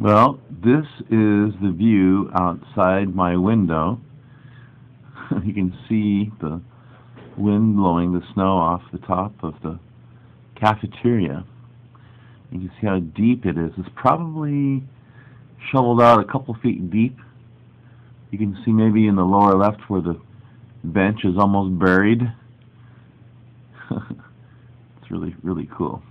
Well, this is the view outside my window. you can see the wind blowing the snow off the top of the cafeteria. You can see how deep it is. It's probably shoveled out a couple feet deep. You can see maybe in the lower left where the bench is almost buried. it's really, really cool.